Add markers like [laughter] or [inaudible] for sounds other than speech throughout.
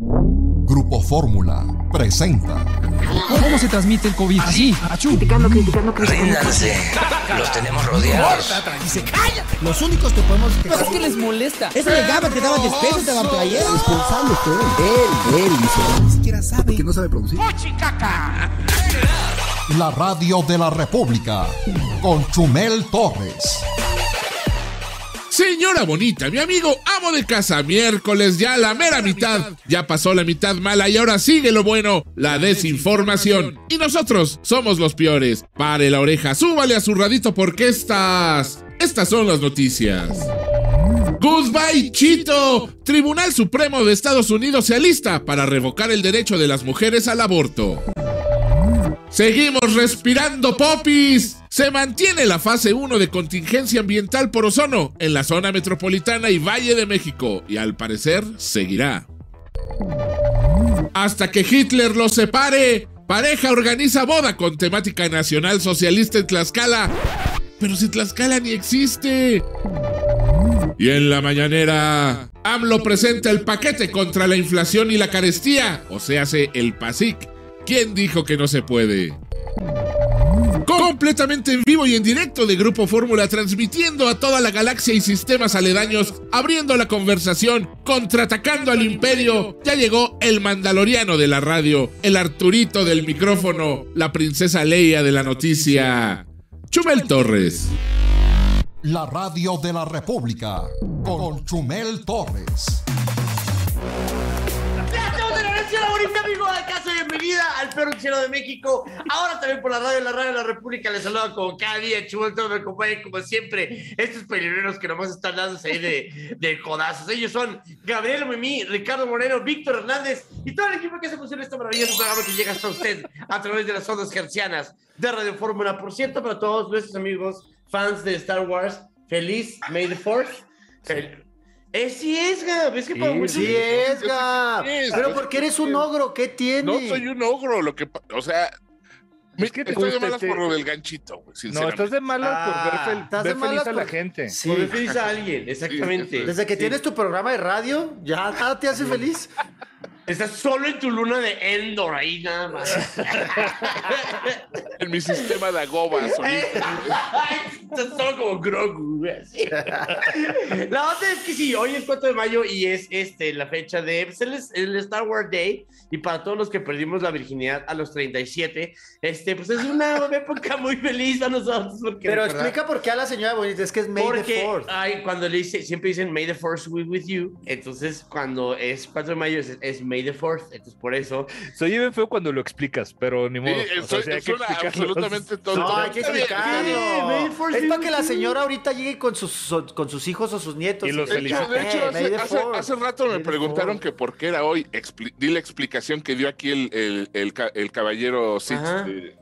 Grupo Fórmula presenta. ¿Cómo se transmite el COVID? Así, achú. Criticando, criticando, criticando. Ríndanse. Los tenemos rodeados. Dice, cállate. Los únicos que podemos ¿Pero quejar. qué les molesta? Ese llegaba, te daban despesos, te daban playeras. Responsable fue él, él hizo. Ni siquiera sabe. Que no sabe producir. La radio de la República con Chumel Torres. Señora bonita, mi amigo amo de casa, miércoles ya la mera mitad. Ya pasó la mitad mala y ahora sigue lo bueno, la desinformación. Y nosotros somos los peores. Pare la oreja, súbale a su radito porque estas... Estas son las noticias. Goodbye, Chito. Tribunal Supremo de Estados Unidos se alista para revocar el derecho de las mujeres al aborto. Seguimos respirando popis. Se mantiene la fase 1 de contingencia ambiental por ozono en la zona metropolitana y Valle de México y al parecer seguirá. Hasta que Hitler los separe, pareja organiza boda con temática nacional socialista en Tlaxcala. Pero si Tlaxcala ni existe. Y en la mañanera, AMLO presenta el paquete contra la inflación y la carestía, o sea, hace el PASIC. ¿Quién dijo que no se puede? Completamente en vivo y en directo de Grupo Fórmula, transmitiendo a toda la galaxia y sistemas aledaños, abriendo la conversación, contraatacando al imperio. Ya llegó el mandaloriano de la radio, el Arturito del micrófono, la princesa Leia de la noticia. Chumel Torres. La radio de la República con Chumel Torres. Gracias, de la Nación bonita amigo de bienvenida al Perro Cielo de México. Ahora también por la radio, la radio de la República. Les saluda como cada día, Chubel, todo me acompaña como siempre. Estos peligrosos que nomás están dándose ahí de, de codazos. Ellos son Gabriel Mimí, Ricardo Moreno, Víctor Hernández y todo el equipo que se funciona este maravilloso programa que llega hasta usted a través de las ondas gercianas de Radio Fórmula. Por cierto, para todos nuestros amigos fans de Star Wars, feliz May the Fourth. Fel- Eh, sí es, Gab, es que para muchos- Sí es, Gab. Es, Pero porque que- eres un ogro, ¿qué tiene? No soy un ogro, lo que. O sea. me- Es que te estoy de malas te- por lo del ganchito, güey, No, estás de malas Ah, por ver, fel- estás de ver feliz malas a la por- gente. Sí. Por ver feliz a alguien, exactamente. Desde que Sí. tienes tu programa de radio, ya nada te hace feliz. Estás solo en tu luna de Endor ahí nada más. [laughs] En mi sistema de agobas ahorita. [laughs] Estás solo como Grogu. así. [laughs] La otra es que sí, hoy es 4 de mayo y es este, la fecha de pues, el, el Star Wars Day. Y para todos los que perdimos la virginidad a los 37, este, pues es una [laughs] época muy feliz para nosotros. Porque Pero recordar- explica por qué a la señora bonita, es que es May the Porque Fourth. ay, cuando le dice, siempre dicen May the Force be with you. Entonces, cuando es 4 de mayo es, es May the Fourth. Entonces, por eso. Soy bien feo cuando lo explicas, pero ni Sí, modo. O sea, soy- sí hay que absolutamente tonto. [laughs] No, hay que explicarlo. May the Fourth Es para que la señora ahorita llegue con sus, con sus hijos o sus nietos. Y los De hecho, de hecho, Eh, hace, hace- rato me preguntaron que por qué era hoy. Expli- di la explicación que dio aquí el, el, el el caballero Sid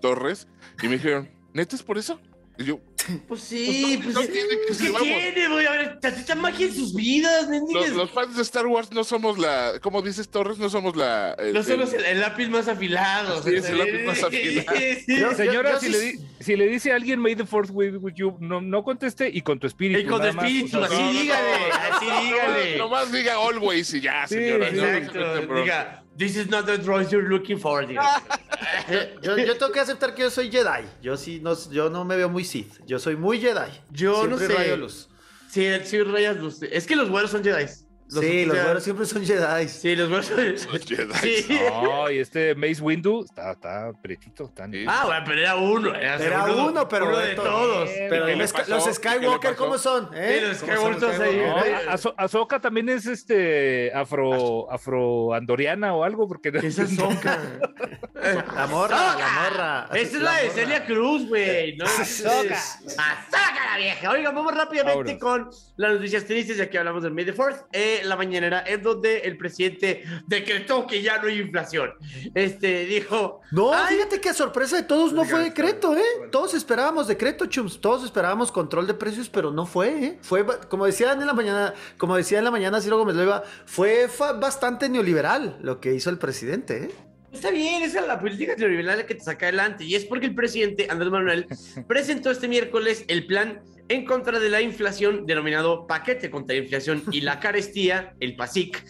Torres. Y me dijeron, ¿neta es por eso? Y yo, Pues sí, Pues pues, no tiene que pues, ser, ¿qué tiene, güey? A ver, tantita magia en sus vidas, ¿me los, los fans de Star Wars no somos la. ¿Cómo dices Torres? No somos la. el- No somos el- lápiz más afilado. Sí, es el lápiz más afilado. Sí. Yo- Señora, yo si, sí- le di- si le dice a alguien May the Fourth be with you, no, no conteste y con tu espíritu. Y con más, espíritu, así dígale, no, así dígale. Nomás diga always y ya, señora. sí, Exacto, diga, this is not the droid you're looking for. [laughs] Yo, yo tengo que aceptar que yo soy Jedi. Yo sí, no, yo no me veo muy Sith. Yo soy muy Jedi. Yo no Siempre sé. rayo luz. Sí, sí, rayas luz. Es que los güeros son Jedi. Sí, los güeros siempre son Jedi. Sí, los güeros son Los Jedi. Sí. [laughs] No, y este Mace Windu está, está pretito. Está Sí. Ah, bueno, pero era uno. Era, Era uno, uno, pero uno de de to- todos. Pero ¿Qué le los, pasó? los ¿Qué le Skywalker? ¿cómo son? ¿Eh? Sí, los ¿Cómo son Skywalker? No, Azo- Ahsoka también es este afro afroandoriana o algo porque ¿Qué es Ahsoka? La morra, la morra. Esa es la de. Celia Cruz, güey. ¿no? Ahsoka. ¡Ahsoka la vieja! Oigan, vamos rápidamente con las noticias tristes, ya que hablamos del May the Fourth. Eh, la mañanera en donde el presidente decretó que ya no hay inflación. Este, dijo... No, "Ay, fíjate que a sorpresa de todos no fue decreto, ¿eh? Todos esperábamos decreto, chums. Todos esperábamos control de precios, pero no fue, ¿eh? Fue, como decían en la mañana, como decía en la mañana Ciro Gómez Leiva, fue bastante neoliberal lo que hizo el presidente, ¿eh? Está bien, esa es la política neoliberal que te saca adelante. Y es porque el presidente Andrés Manuel presentó este miércoles el plan en contra de la inflación denominado Paquete contra la Inflación y la Carestía, el PASIC,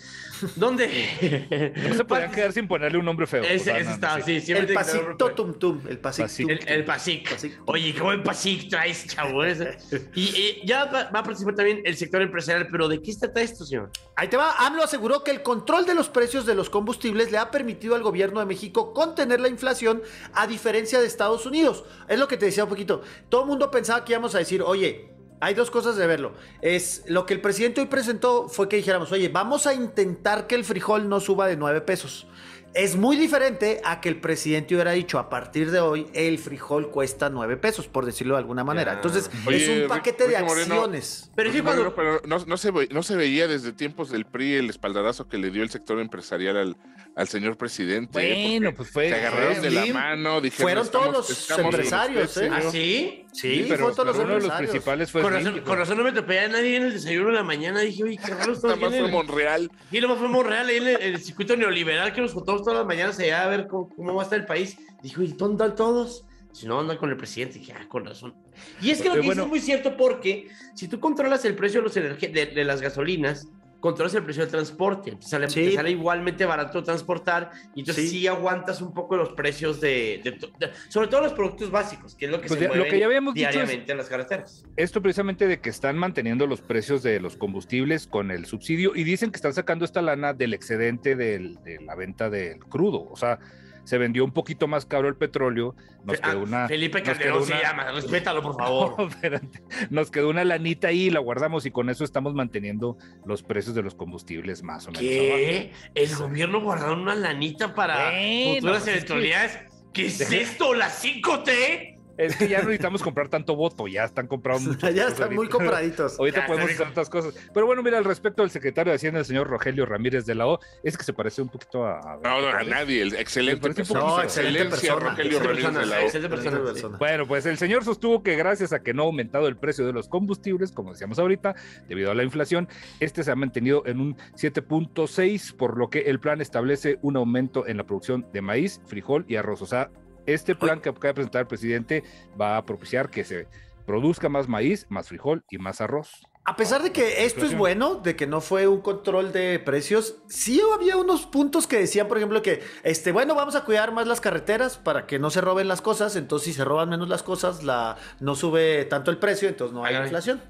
¿Dónde? No se podían quedar sin ponerle un nombre feo. Ese, O sea, ese no, está, no, sí, siempre El pasito tum tum. El pasito. El, el. PASIC. Pasic. Oye, qué buen PASIC traes, chavo. ese. Y, y ya va, va a participar también el sector empresarial, pero ¿de qué trata esto, señor? Ahí te va. AMLO aseguró que el control de los precios de los combustibles le ha permitido al gobierno de México contener la inflación a diferencia de Estados Unidos. Es lo que te decía un poquito. Todo el mundo pensaba que íbamos a decir, oye, hay dos cosas de verlo. Es lo que el presidente hoy presentó fue que dijéramos, oye, vamos a intentar que el frijol no suba de 9 pesos. Es muy diferente a que el presidente hubiera dicho, a partir de hoy, el frijol cuesta 9 pesos, por decirlo de alguna manera. Ya. Entonces, Oye, es un Rick- paquete de Ricky Moreno, acciones. Pero sí, Porque, cuando. pero no, no se ve- no se veía desde tiempos del PRI el espaldarazo que le dio el sector empresarial al, al señor presidente. Bueno, pues fue. se agarraron de la mano, dijeron, Fueron todos "Estamos- los empresarios, ¿eh? ¿Ah, señor". sí? Sí, pero, fue todos los pero uno de los empresarios. principales fue. Con razón, Slim, con razón no me topé a nadie en el desayuno de la mañana. Dije, oye, qué raro está Nada más fue. Monreal. Y lo más fue Monreal, ahí en el, circuito neoliberal que nos todas las mañanas allá a ver cómo, cómo va a estar el país. Dijo, ¿y dónde andan todos? Si no, andan con el presidente. Dije, ah, con razón. Y es que lo que Eh, dices bueno. es muy cierto porque si tú controlas el precio de, los de, de las gasolinas, controlas el precio del transporte. Te sale, Sí. te sale igualmente barato transportar y entonces Sí. sí, aguantas un poco los precios de, de to- de- sobre todo los productos básicos, que es lo que Pues se ya- lo mueve que ya habíamos dicho es- diariamente en las carreteras. Esto precisamente de que están manteniendo los precios de los combustibles con el subsidio y dicen que están sacando esta lana del excedente del- de la venta del crudo. O sea, se vendió un poquito más caro el petróleo. Nos Ah, quedó una. Felipe Calderón quedó se una- llama, respétalo por [laughs] favor. No, [laughs] espérate. Nos quedó una lanita ahí, la guardamos y con eso estamos manteniendo los precios de los combustibles más o menos. abajo. ¿Qué? ¿El gobierno guardaron una lanita para Bueno, futuras pues es que- eventualidades? ¿Qué es Deja- esto? ¿La 5T? Es que ya no necesitamos comprar tanto voto, ya están comprados [laughs] ya están muy ahorita. compraditos. [laughs] Ahorita Ya, podemos hacer otras cosas. Pero bueno, mira, al respecto del secretario de Hacienda, el señor Rogelio Ramírez de la O, es que se parece un poquito a. a- No, no, a nadie. El excelente persona. No, excelente excelencia, persona. Rogelio Excelente Ramírez de la O. excelente persona, persona. Bueno, pues el señor sostuvo que gracias a que no ha aumentado el precio de los combustibles, como decíamos ahorita, debido a la inflación, este se ha mantenido en un 7.6, por lo que el plan establece un aumento en la producción de maíz, frijol y arroz. O sea, este plan que acaba de presentar el presidente va a propiciar que se produzca más maíz, más frijol y más arroz. A pesar de que esto es inflación. bueno, de que no fue un control de precios, sí había unos puntos que decían, por ejemplo, que, este, bueno, vamos a cuidar más las carreteras para que no se roben las cosas, entonces si se roban menos las cosas, la, no sube tanto el precio, entonces no hay Ay, ay.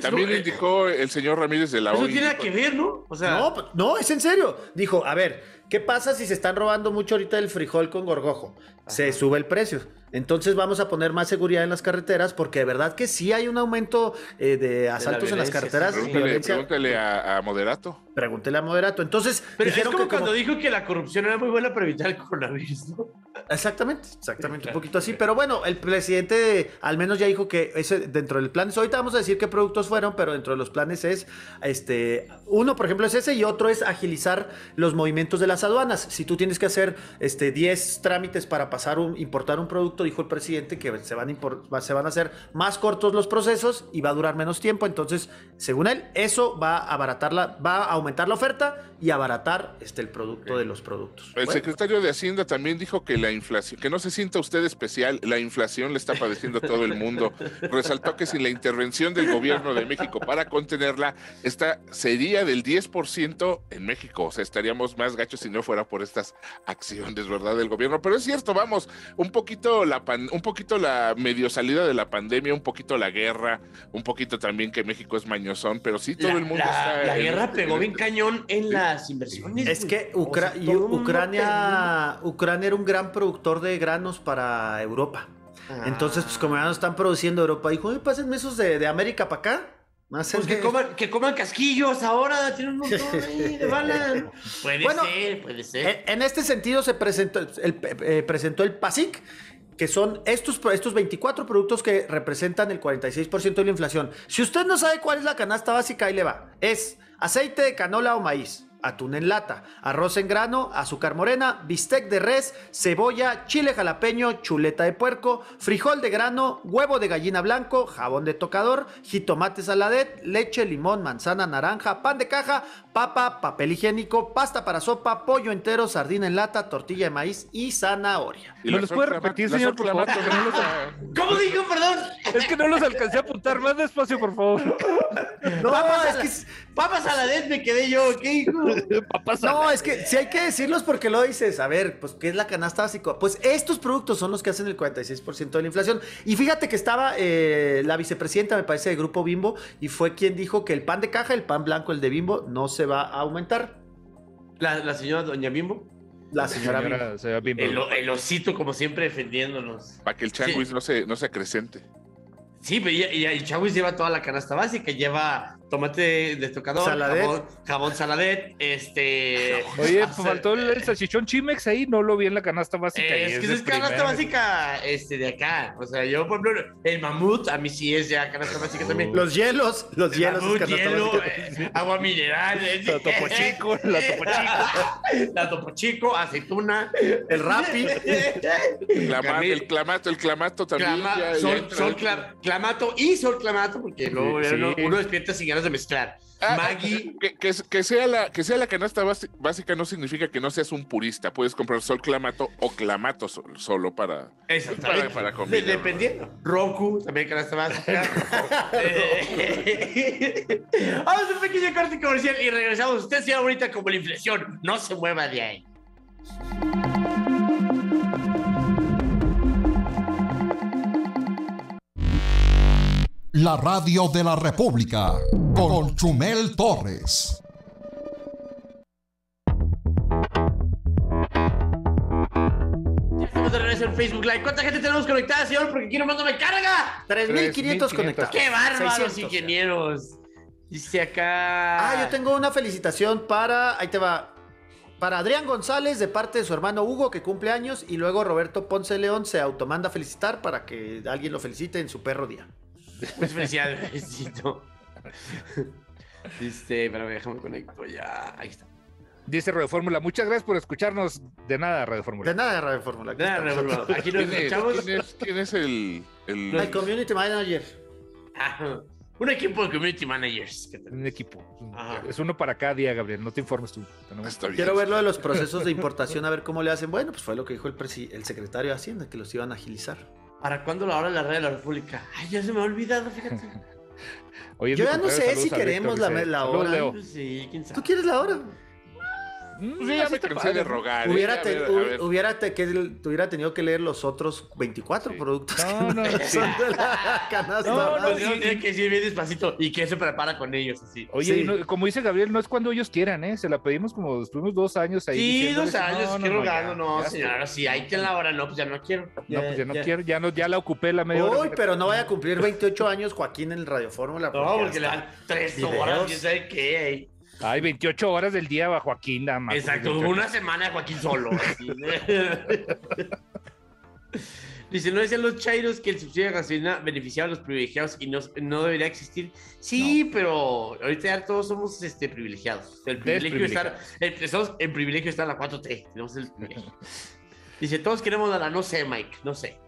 También Eso- indicó el señor Ramírez de la Eso O. tiene nada que ver, ¿no? O sea, No, pues, no, es en serio. Dijo, a ver, ¿qué pasa si se están robando mucho ahorita el frijol con gorgojo? Se sube el precio. Entonces vamos a poner más seguridad en las carreteras porque de verdad que sí hay un aumento eh, de asaltos en las carreteras. sí. Pregúntale, violencia. pregúntale a, a Moderato. Pregúntele a Moderato. Entonces, pero es como cuando dijo que la corrupción era muy buena para evitar el coronavirus, ¿no? Exactamente, exactamente, Claro. un poquito así. Pero bueno, el presidente al menos ya dijo que ese dentro del plan, ahorita vamos a decir qué productos fueron, pero dentro de los planes es, este, uno por ejemplo es ese y otro es agilizar los movimientos de las aduanas. Si tú tienes que hacer este, 10 trámites para pasar un, importar un producto, dijo el presidente que se van, a se van a hacer más cortos los procesos y va a durar menos tiempo. Entonces, según él, eso va a abaratar la, va a aumentar la oferta y abaratar este, el producto de los productos. El Bueno. secretario de Hacienda también dijo que la inflación, que no se sienta usted especial, la inflación le está padeciendo a todo el mundo. Resaltó que sin la intervención del gobierno de México para contenerla, esta sería del 10% en México. O sea, estaríamos más gachos si no fuera por estas acciones, ¿verdad? Del gobierno. Pero es cierto, vamos, un poquito la pan- un poquito la medio salida de la pandemia, un poquito la guerra, un poquito también que México es mañosón, pero sí todo la, el mundo la- está. la en guerra pegó en bien cañón en las inversiones. Es que O sea, Ucrania, Ucrania era un gran productor de granos para Europa. Entonces, pues como ya no están produciendo Europa, dijo, "Oye, pásenme esos de, de América para acá. Pues que coman, que coman casquillos ahora, tienen un montón [laughs] ahí de balas. Puede Bueno, ser, puede ser. En, en este sentido se presentó el, eh, presentó el PASIC, que son estos, estos 24 productos que representan el 46% de la inflación. Si usted no sabe cuál es la canasta básica, ahí le va. Es aceite de canola o maíz, atún en lata, arroz en grano, azúcar morena, bistec de res, cebolla, chile jalapeño, chuleta de puerco, frijol de grano, huevo de gallina blanco, jabón de tocador, jitomate saladet, leche, limón, manzana, naranja, pan de caja, papa, papel higiénico, pasta para sopa, pollo entero, sardina en lata, tortilla de maíz y zanahoria. Y ¿Me la los puede repetir, la señor, por favor? [laughs] ¿Cómo dijo, perdón? Es que no los alcancé a apuntar. Más despacio, por favor. [laughs] No, Papas es a la- que Papas a la vez me quedé yo, ¿qué hijo? [laughs] No, es que si hay que decirlos porque lo dices. A ver, pues, ¿qué es la canasta básica? Pues estos productos son los que hacen el 46% de la inflación. Y fíjate que estaba eh, la vicepresidenta, me parece, de Grupo Bimbo, y fue quien dijo que el pan de caja, el pan blanco, el de Bimbo, no se va a aumentar. La, la señora Doña Bimbo. La señora, Bimbo. Señora, señora Bimbo. El, el osito, como siempre, defendiéndonos. Para que el changuis Sí. no se, no se acrecente. Sí, ya- ya- el Chawis lleva toda la canasta básica, lleva tomate de tocador, Saladet. jabón, jabón saladet, este... Oye, hace- [laughs] faltó el, el salchichón Chimex ahí, no lo vi en la canasta básica. Es que de es canasta básica este, de acá. O sea, yo, por ejemplo, el mamut a mí sí es ya canasta básica también. Los hielos, los El hielos. es mamut, hielo, eh, agua mineral. eh, La Topo Chico, la Topo Chico. [laughs] la Topo Chico, aceituna. El [laughs] Carril. el clamato, el clamato también. Clama- ya- sol, sol cla- clamato y sol clamato, porque luego Sí. uno despierta sin ganas de mezclar. Ah, Maggie. Que, que- que sea la, que sea la canasta básica no significa que no seas un purista. Puedes comprar sol clamato o clamato sol- solo para. Para- para Dependiendo. Roku, también canasta básica. Eh, [laughs] [laughs] Vamos a un pequeño corte comercial y regresamos. Usted sea ahorita como la inflación. No se mueva de ahí. La radio de la República con Chumel Torres. Ya estamos de regreso en Facebook Live. ¿Cuánta gente tenemos conectada, señor? Porque aquí nomás no me carga. 3.500 3,500. conectados. ¡Qué bárbaros, 600. ingenieros! Dice acá. Ah, yo tengo una felicitación para. Ahí te va. Para Adrián González, de parte de su hermano Hugo, que cumple años, y luego Roberto Ponce León se automanda a felicitar para que alguien lo felicite en su perro día. Muchas felicidades, besito. Dice, pero déjame conecto ya. Ahí está. Dice Radio Fórmula, muchas gracias por escucharnos. De nada, Radio De Fórmula. nada, Radio Fórmula. aquí Nada, estamos. Revolver. Aquí nos ¿Quién es, escuchamos. quién es- quién es el, el- El community manager. Ajá. Un equipo de community managers. Un equipo. Ajá. Es uno para cada día, Gabriel. No te informes tú. Tenemos- Está bien. Quiero ver lo de los procesos de importación, a ver cómo le hacen. Bueno, pues fue lo que dijo el, presi- el secretario de Hacienda, que los iban a agilizar. ¿Para cuándo la hora de la red de la República? Ay, ya se me ha olvidado, fíjate. [laughs] Oye, Yo ya no sé si queremos Víctor, la- la "Saludos, hora". Leo". Pues sí, quién sabe. ¿Tú quieres la hora? Mm, Pues yo ya me cansé de rogar. ¿eh? Hubiera, A te- ver, a hubiera te- que hubiera tenido que leer los otros 24 Sí. productos que No, no, sí. son de la canasta. No, no, no, tiene que decir bien despacito y que se prepara con ellos así. Oye, Sí. y no- como dice Gabriel, no es cuando ellos quieran, ¿eh? Se la pedimos como estuvimos dos años ahí. Sí, dos años, no, no, quiero no, ya, rogando, no, ya señora, sí, ahí tiene la hora, no, pues ya no quiero. No, pues ya no quiero, ya no, ya la ocupé la media hora. Uy, pero no vaya a cumplir 28 años Joaquín en el Radio Fórmula. No, porque le dan tres horas, quién sabe qué. Hay 28 horas del día bajo Joaquín, nada más. Exacto, 28. una semana de Joaquín solo. así. [laughs] Dice, ¿no decían los chairos que el subsidio de gasolina beneficiaba a los privilegiados y no, no debería existir? Sí, pero ahorita ya todos somos este, privilegiados. El privilegio está, el, privilegio está en la 4T. Tenemos el privilegio. [laughs] Dice, todos queremos a la no sé, Mike, no sé.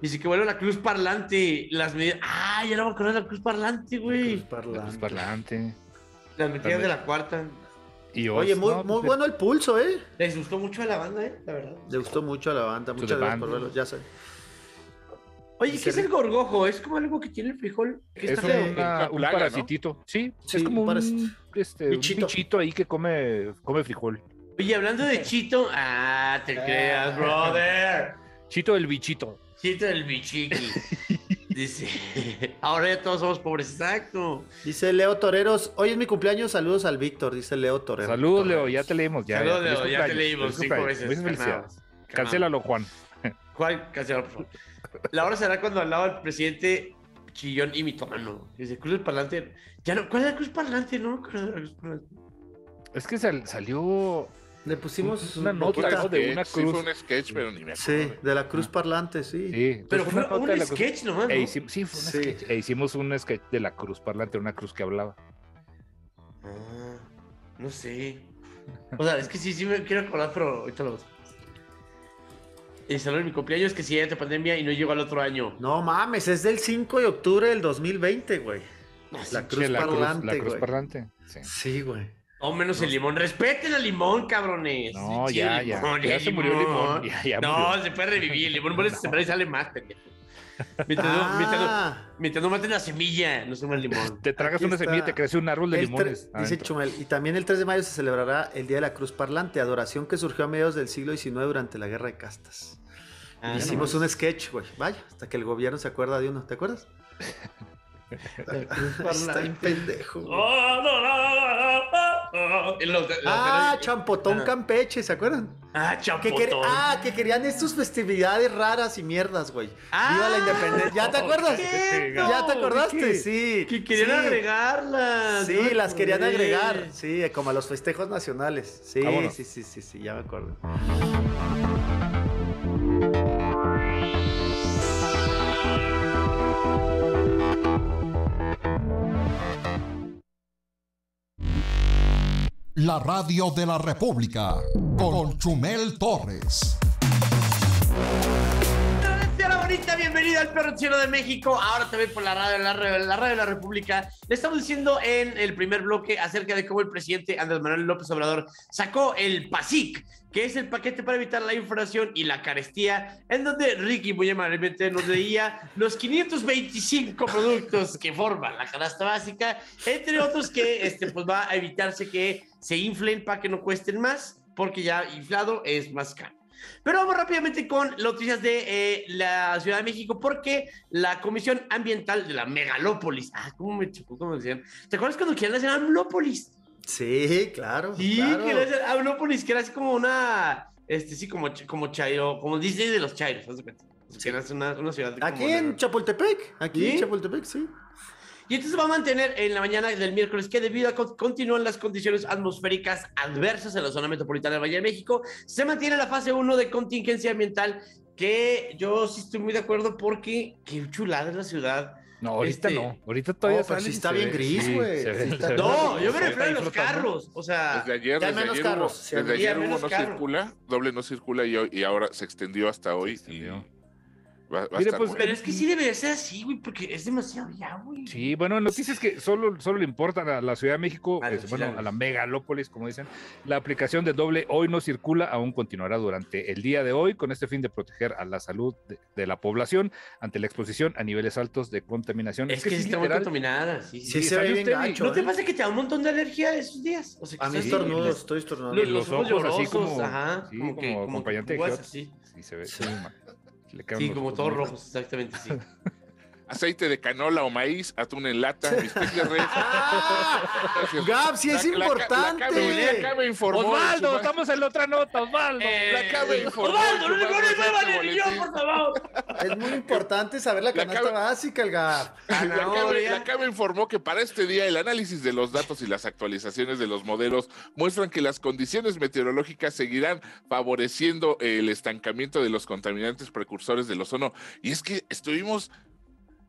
Dice que vuelve la cruz parlante, las medidas... Ah, ya no me acuerdo de la cruz parlante, güey. Cruz Parlante. Pues parlante. Las medidas de la cuarta. Y Oye, os- muy, no, muy pues, bueno el pulso, ¿eh? Les gustó mucho a la banda, ¿eh? La verdad. Le gustó mucho a la banda. Muchas the gracias band. por verlo. Ya sé. Oye, ¿qué es el gorgojo? ¿Es como algo que tiene el frijol? ¿Qué Es está feo? una- Una un plaga, ¿no? parasitito. Sí, Sí, es como un este, un bichito. bichito ahí que come, come frijol. Oye, hablando de Chito, ah, te creas, brother. Chito el bichito. Chito del bichiqui. [laughs] Dice, [laughs] ahora ya todos somos pobres, exacto. Dice Leo Toreros. Hoy es mi cumpleaños. Saludos al Víctor, dice Leo Torero. Saludos, Leo, ya te leímos. Ya, Saludos, Leo, ya te leímos cinco veces. felicidades. Cancélalo, Juan. [laughs] ¿Cuál? Cancelado, por favor. La hora será cuando hablaba el presidente chillón y mitómano. Dice, cruz parlante. Ya no, ¿cuál es la cruz parlante? No. Es que sal- salió Le pusimos Una un nota, de una Sí, cruz. fue un sketch, pero ni me acuerdo. Sí, de la cruz parlante, sí. Sí, Pero pues fue una un de sketch nomás, ¿no? E hicim- sí, fue un Sí. sketch. E hicimos un sketch de la cruz parlante, una cruz que hablaba. Ah, no sé. O sea, es que sí, sí me quiero acordar, pero ahorita lo Y salió en mi cumpleaños que sí hay otra pandemia y no llegó al otro año. No mames, es del 5 de octubre del 2020, güey. La cruz Sí, la cruz, parlante, la cruz güey. parlante. Sí. Sí, güey. O menos el limón. Respeten al limón, cabrones. No, Sí, ya, el ya. limón, Ya el se murió el limón. Ya, ya no, murió. se puede revivir. El limón muere sembrar [laughs] y sale más, pendejo. Mientras, no, mientras, no, Ah, mientras no maten la semilla, no se el limón. Te tragas Aquí una está. semilla y te crece un árbol de el limones. tre- dice. Chumel, y también el 3 de mayo se celebrará el Día de la Cruz Parlante, adoración que surgió a mediados del siglo XIX durante la Guerra de Castas. Ah, Hicimos no. un sketch, güey. Vaya, hasta que el gobierno se acuerda de uno. ¿Te acuerdas? [laughs] Está pendejo. Ah, Champotón Ah. Campeche, ¿se acuerdan? Ah, Que champotón. quer- ah, que querían estas festividades raras y mierdas, güey. Ah, Viva la independencia. ¿Ya te acuerdas? ¿Ya te acordaste? ¿Qué? Sí. Que querían sí. agregarlas. Sí, no las querían agregar. Sí, como a los festejos nacionales. Sí, Vámonos. sí, sí, sí, sí, ya me acuerdo. La radio de la República con Chumel Torres. Bonita, bienvenida al Perro Cielo de México. Ahora también por la radio, la, radio- la radio de la República. Le estamos diciendo en el primer bloque acerca de cómo el presidente Andrés Manuel López Obrador sacó el PASIC, que es el paquete para evitar la inflación y la carestía, en donde Ricky muy amablemente nos leía los 525 productos que forman la canasta básica, entre otros que este, pues va a evitarse que se inflen para que no cuesten más, porque ya inflado es más caro. Pero vamos rápidamente con noticias de eh, la Ciudad de México, porque la Comisión Ambiental de la Megalópolis. Ah, ¿cómo me chocó? ¿Cómo decían? ¿Te acuerdas cuando querían hacer Amlópolis? Sí, claro. Sí, claro. querían hacer Amlópolis, que era así como una. Este, sí, como, como Chairo, como Disney de los Chairos, de cuenta. Que era una, una ciudad. Aquí en Chapultepec. Aquí ¿Sí? en Chapultepec, sí. Y entonces va a mantener en la mañana del miércoles que debido a que continúan las condiciones atmosféricas adversas en la zona metropolitana del Valle de México, se mantiene la fase 1 de contingencia ambiental que yo sí estoy muy de acuerdo porque qué chulada es la ciudad. No, ahorita Este- no. Ahorita todavía No, sí y está se bien gris, güey. se Sí se No, yo me se refiero a los carros, o sea, Desde ayer, ya hay desde menos ayer, carros, hubo, desde ayer menos hubo no carros. circula, doble no circula y, hoy- y ahora se extendió hasta hoy. Se y extendió. Va, va a Mire, estar pues, bueno. pero es que sí debería ser así, güey, porque es demasiado ya, güey. Sí, bueno, noticias que solo, solo le importan a la Ciudad de México, A bueno, a la megalópolis, como dicen. La aplicación del doble hoy no circula, aún continuará durante el día de hoy, con este fin de proteger a la salud de, de la población ante la exposición a niveles altos de contaminación. Es que sí está muy contaminada, sí. Sí, sí. se ve ¿sabe bien usted? gacho. ¿No te ¿eh? pasa que te da un montón de alergia esos días? O sea, que A mí estás- estornudo, los- estoy estornudando. Los, Y los ojos así como- ajá, sí, como que como acompañante de púas Geot. así. Sí, se ve, se ve mal. Le Sí, como todos rojos, exactamente, sí. [laughs] Aceite de canola o maíz, atún en lata, bistec de res. Gracias. Gab, sí es La- la- la importante. Cabe- la Cabe informó Osvaldo, estamos en la otra nota, Osvaldo. Eh, La Cabe informó Osvaldo, no le nueva reciente religión, boletín. [laughs] por favor. Es muy importante saber la La canasta cabe- básica, el Gab. La Cabe, la Cabe informó que para este día el análisis de los datos y las actualizaciones de los modelos muestran que las condiciones meteorológicas seguirán favoreciendo el estancamiento de los contaminantes precursores del ozono. Y es que estuvimos,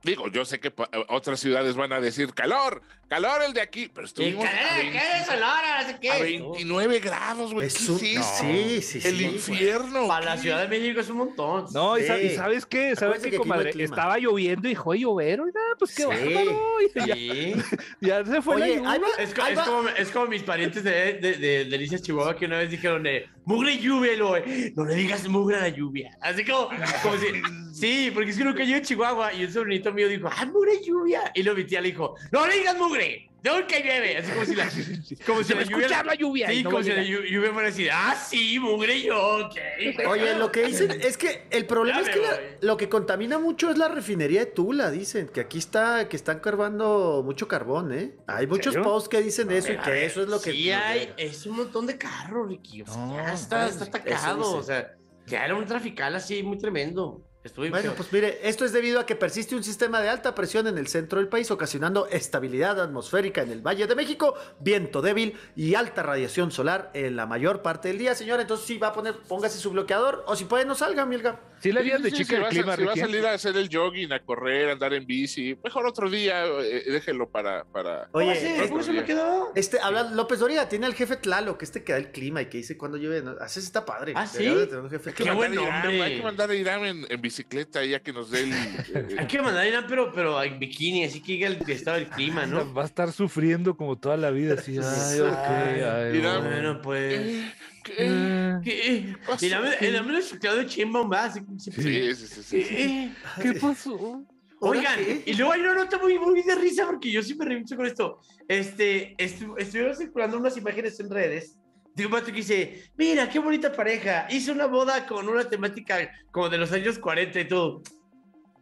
digo, yo sé que pa- otras ciudades van a decir calor, calor el de aquí, pero ¿Y estuvimos a, qué? 20 ¿Qué? Sonora, no sé qué. a 29 grados, güey. Es ¿Qué un- es eso? Sí, sí, sí. El güey. infierno. Para la. Ciudad de México es un montón. No, y, sa- y Sí. ¿sabes qué? ¿Sabes qué, que no clima. Estaba lloviendo y dejó de llover, oiga, pues qué Sí. bárbaro. y Ya, Sí. [laughs] ya se fue Oye, la va, Es, es como, es como mis parientes de, de, de Delicias Chihuahua que una vez dijeron de mugre y lluvia, eh, no le digas mugre a la lluvia. Así como, como si, sí, porque es que nunca yo en Chihuahua y un sobrinito mío dijo, ah, mugre lluvia. Y luego mi tía le dijo, no le digas mugre, nunca llueve. Así como si la, [laughs] como si la va a escuchar la lluvia y Sí, no como si la lluvia fuera así, ah, sí, mugre yo, ok. [laughs] Oye, lo que dicen [laughs] es que el problema Ya es que la- lo que contamina mucho es la refinería de Tula, dicen, que aquí está, que están carbando mucho carbón, ¿eh? Hay muchos serio? posts que dicen eso y que ver, eso es lo que... Sí, hay, es un montón de carros, Ricky. O sea, No, ya está, está atacado. O sea, ya era un trafical así muy tremendo. Estuve Bueno, pues mire, esto es debido a que persiste un sistema de alta presión en el centro del país, ocasionando estabilidad atmosférica en el Valle de México, viento débil y alta radiación solar en la mayor parte del día, señor. Entonces sí va a poner, póngase su bloqueador, o si puede, no salga, Milga. Sí le Sí, de sí, chica si el va a clima, sa- si va a salir a hacer el jogging, a correr, a andar en bici, mejor otro día, eh, déjelo para, para. Oye, ¿cómo se me quedó? Este, habla López Doria, tiene al jefe Tlalo, que este que da el clima y que dice cuando llueve. ¿no? Así está padre. ¿Ah, sí? Tener un jefe Qué buen a nombre. hay que mandar a Irán en, en bicicleta ya que nos dé el. eh, Hay que mandar a Irán, pero, pero en bikini, así que diga el estado del clima, ¿no? [laughs] Va a estar sufriendo como toda la vida, así. Ay, ok, ay, Mira, bueno. Pues. eh, ¿qué? Eh, ¿Qué? pasó? Irán, el hombre es Claudio Chimbaum, va, así como siempre. Sí, sí, sí, sí, sí. ¿Qué pasó? Oigan, qué? y luego hay una nota muy, muy de risa porque yo sí me reí mucho con esto. Este, estu- estuvieron circulando unas imágenes en redes de un vato que dice, mira, qué bonita pareja, hice una boda con una temática como de los años 40 y todo.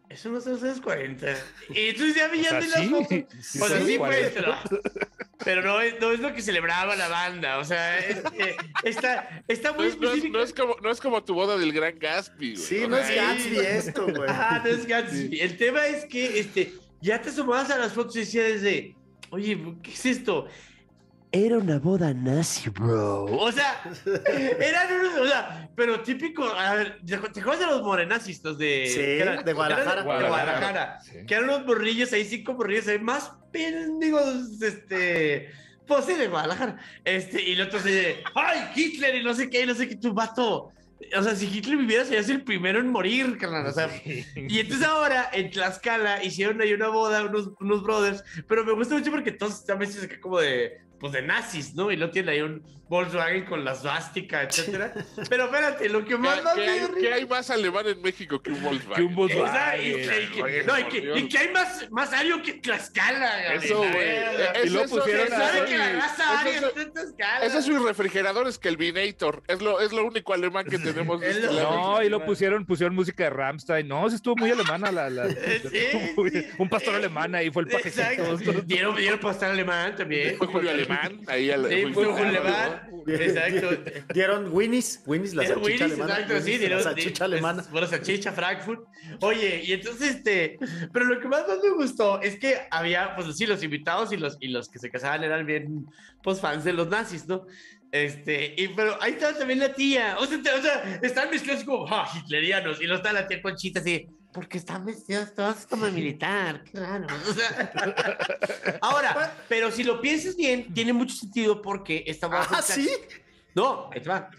Eso no es de los años 40. Y entonces ya vi O ya vi las sí, fotos. sí O sea, son sí, pues, 40. pero, no, es, no es lo que celebraba la banda. O sea, este, está, está No muy es, no es- específico. no es como, no es como tu boda del gran Gatsby, güey. Sí, no es Gatsby esto, güey. Ajá, no es Gatsby. El tema es que este, ya te asomabas a las fotos y decías desde, oye, ¿qué es esto? Era una boda nazi, bro. O sea, [laughs] eran unos, o sea, pero típico, a ver, ¿te acuerdas de los morenazis, los de... Sí, eran- de Guadalajara. que eran De Guadalajara. Guadalajara, sí. Que eran unos borrillos ahí, cinco borrillos ahí, más pendigos, este... Pues sí, de Guadalajara. Este, y el otro se ¡ay, Hitler! Y no sé qué, y no sé qué, tu vato. O sea, si Hitler viviera, serías el primero en morir, carnal. O sea, y entonces ahora en Tlaxcala hicieron ahí una boda, unos, unos brothers, pero me gusta mucho porque todos están vestidos acá como de, pues de nazis, ¿no? Y lo tienen ahí un Volkswagen con la svástica, etcétera. Pero espérate, lo que ¿Qué, más qué me hay, dio qué risa- hay más alemán en México que un Volkswagen? Que un Volkswagen. Exacto, y que- y que- Oye, no, y que, y que hay más, más ario que Tlaxcala. Eso, güey. Es Y luego eso, pusieron es a- ¿Sabe eso que la raza es aria eso- está en Tlaxcala? Ese es su refrigerador, es que el Vinator. Es lo, es lo único alemán que tenemos. [laughs] Es este lo-. No, y lo pusieron, pusieron música de Ramstein. No, sí estuvo muy alemana la, la- [laughs] Sí, [laughs] sí. un pastor alemán ahí fue el pajecito. Exacto. Dieron, dieron pastor alemán también. Fue Julio Alemán. Ahí Sí, fue Julio Alemán. [laughs] Exacto. Dieron Winnie's, Winnie's, la salchicha Willis, alemana. exacto, sí, Winnie's, dieron- la salchicha alemana. Bueno, salchicha, Frankfurt. Oye, y entonces, este, pero lo que más, más me gustó es que había, pues sí, los invitados y los, y los que se casaban eran bien, pues, fans de los nazis, ¿no? Este, y, pero ahí estaba también la tía, o sea, o sea están mezclados como, ah, hitlerianos, y luego está la tía Conchita así, porque están vestidos todos como militar, qué raro. O sea, [laughs] ahora, pero si lo piensas bien, tiene mucho sentido porque esta boda fue Ah, sí. no, va.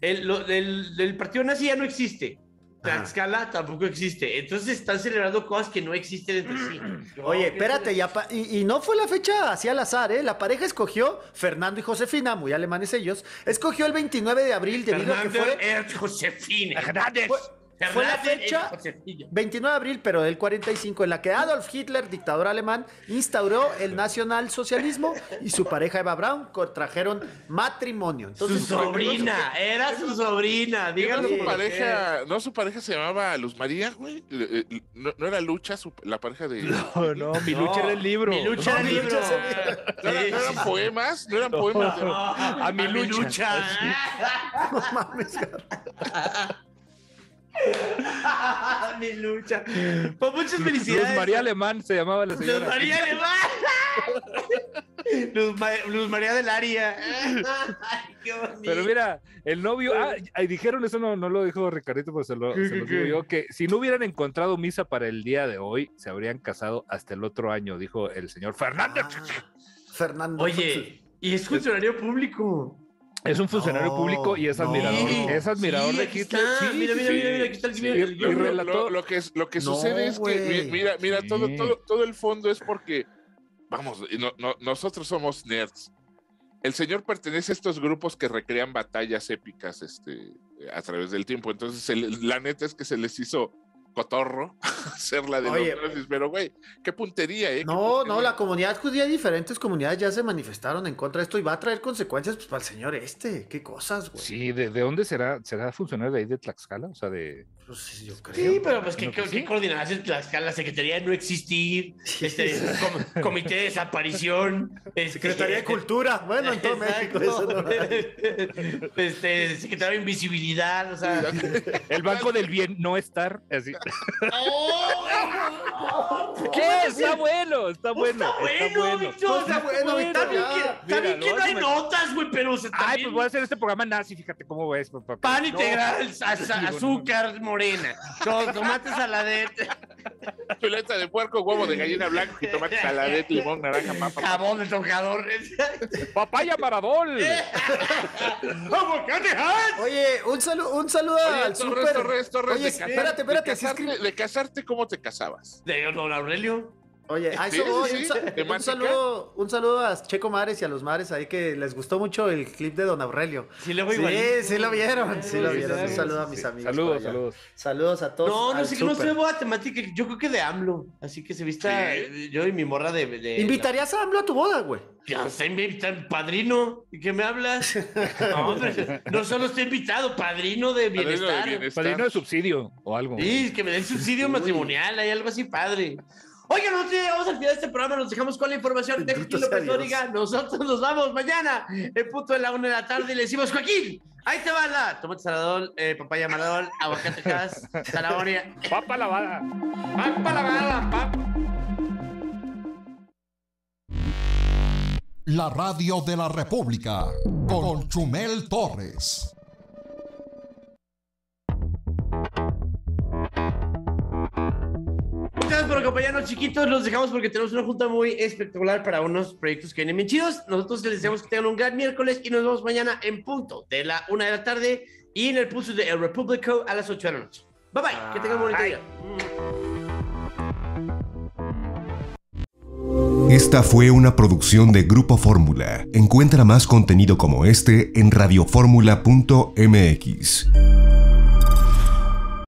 El, lo- el- el partido nazi ya no existe. Tlaxcala tampoco existe. Entonces están celebrando cosas que no existen entre sí. [clears throat] Oye, espérate, que- ya pa- y, y no fue la fecha así al azar, ¿eh? La pareja escogió, Fernando y Josefina, muy alemanes ellos, escogió el 29 de abril debido a que fue, Josefina. fue, fue la fecha era Josefina. 29 de abril, pero del 45, en la que Adolf Hitler, dictador alemán, instauró el nacionalsocialismo y su pareja Eva Braun contrajeron matrimonio. Su Entonces, sobrina, era su sobrina. ¿No Díganlo su pareja, no su pareja se llamaba Luz María, güey? Eh, No, no era Lucha, su- la pareja de. ¿No, No, no, mi lucha era el libro. Mi lucha era el libro. era- no eran poemas? ¿No eran poemas? a mi lucha. [laughs] no mames, mi lucha. [laughs] Pues muchas felicidades. Luz María Alemán se llamaba la Luz señora. María Alemán. [laughs] Luz, Ma- Luz María del Aria. [laughs] Ay, qué bonito. Pero mira, el novio, ah, ahí dijeron eso, no, no lo dijo Ricardito, pues se lo, ¿Qué, se lo digo yo, que si no hubieran encontrado misa para el día de hoy, se habrían casado hasta el otro año, dijo el señor Fernández. Ah, Fernando. Oye, y es funcionario público. Es un funcionario No, público y es admirador, es admirador sí, de Hitler. está. Sí, Mira, mira, sí. mira, mira, aquí está el Sí, Lo, lo- relató- lo que, es- lo que No, sucede es que, mira, mira, Sí. todo, todo, todo el fondo es porque, vamos, y no- no- nosotros somos nerds. El señor pertenece a estos grupos que recrean batallas épicas este, a través del tiempo. Entonces, el- la neta es que se les hizo cotorro [laughs] hacer la de Oye. los nazis, pero güey, qué puntería, ¿eh? No, no, la comunidad judía, diferentes comunidades ya se manifestaron en contra de esto y va a traer consecuencias pues, para el señor este. Qué cosas, güey. Sí, ¿de, de dónde será? ¿Será funcionario de ahí de Tlaxcala? O sea, de... Pues, sí, yo creo. Sí, pero pues, ¿qué, pues qué, sí. qué coordinadas en Tlaxcala? La Secretaría de No Existir, este, com- Comité de Desaparición, este, Secretaría de Cultura. Bueno, en todo México eso no [laughs] este, Secretaría de Invisibilidad, o sea. [laughs] El Banco del Bien no estar, así. Eh, está bueno, está bueno. Está bueno, bicho. Está bueno, Está bien que, ya. está bien Mira, que lo no hay notas, güey, pero o sea, Ay, también pues voy a hacer este programa nazi, fíjate cómo ves. papá. pan No, integral, az- [laughs] no, no. azúcar morena, tomate saladete, Chuleta de puerco, huevo de gallina blanco, jitomate, saladete, limón, naranja, papa. jabón de tocador. Papaya Maradol. ¡Aguacate Hans! Oye, un saludo, un saludo Oye, al Torres, super. Torres, Torres, Oye, de casar- espérate, espérate, sí de casarte, ¿cómo te casabas? De don Aurelio. Oye, a Sí, eso sí, voy. sí, un, sa- un temática. saludo, un saludo a Checo Mares y a los Mares ahí que les gustó mucho el clip de Don Aurelio. Sí, le voy Sí, sí lo vieron, sí lo vieron. sí, Un sí, saludo a mis sí. amigos. Saludos, saludos. Saludos a todos. No, no sé que no sé boda temática. Yo creo que de AMLO. Así que se vista Sí. yo y mi morra de. de ¿Invitarías a AMLO a tu boda, güey? Ya está invitado, padrino. ¿Y qué me hablas? [laughs] No, hombre, no solo está invitado, padrino de Padrino de bienestar. bienestar. Padrino de subsidio o algo. Sí, que me den subsidio matrimonial, hay algo así padre. Oigan, nosotros llegamos al final de este programa, nos dejamos con la información de Joaquín López. Dóriga. Nosotros nos vamos mañana, en punto de la una de la tarde, y le decimos, Joaquín, ahí te va la tomate saladón, eh, papaya maladón, aguacate cas, [laughs] zanahoria, Papa lavada. papa lavada, papa. La radio de la República con Chumel Torres. Por acompañarnos, chiquitos. Los dejamos porque tenemos una junta muy espectacular para unos proyectos que vienen bien chidos. Nosotros les deseamos que tengan un gran miércoles y nos vemos mañana en punto de la una de la tarde y en el pulso de El Repúblico a las 8 de la noche. Bye bye, que tengan un bonito día. Esta fue una producción de Grupo Fórmula. Encuentra más contenido como este en radioformula.mx.